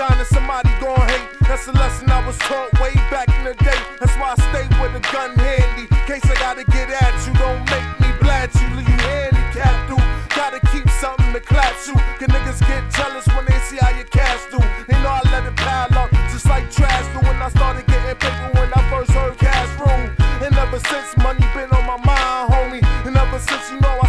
shining, somebody gon' hate. That's a lesson I was taught way back in the day. That's why I stay with a gun handy. Case I gotta get at you, don't make me blast you, leave you handicapped through. Gotta keep something to clap to. Can niggas get jealous when they see how your cash do? They know I let it pile up, just like trash do. When I started getting paper when I first heard cash room. And ever since, money been on my mind, homie. And ever since, you know, I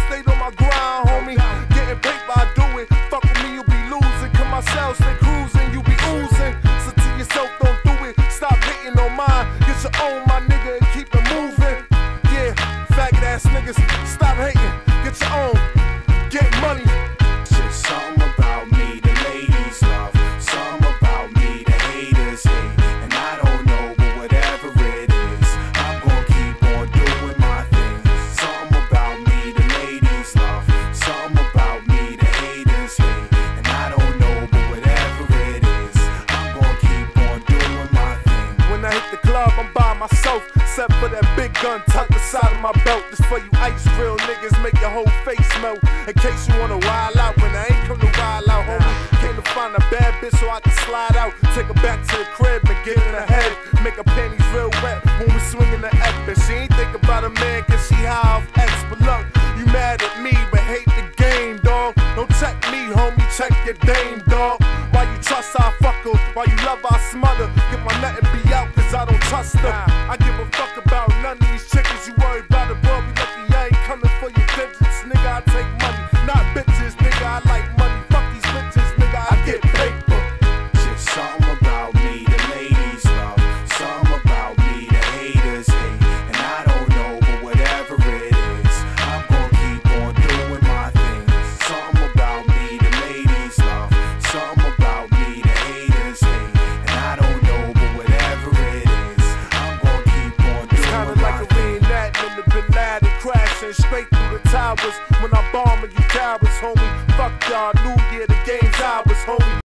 mine. Get your own, my nigga, and keep it moving. Yeah, faggot ass niggas, stop hating. Get your own. Get money. I'm by myself. Except for that big gun tucked inside of my belt. This for you ice real niggas, make your whole face melt. In case you wanna wild out, when I ain't come to wild out, homie. Came to find a bad bitch so I can slide out. Take her back to the crib and get in her head. Make her panties real wet when we swingin' the F. And she ain't think about a man, cause she high off X. But look, you mad at me, but hate the game, dog. Don't check me, homie, check your dame, dog. Why you trust our fuck her? Why you love our smother? I don't trust her. I give a fuck about none of these chickens. Crashing straight through the towers. When I bomb and you cowards, homie. Fuck y'all, New Year, the game's ours, homie.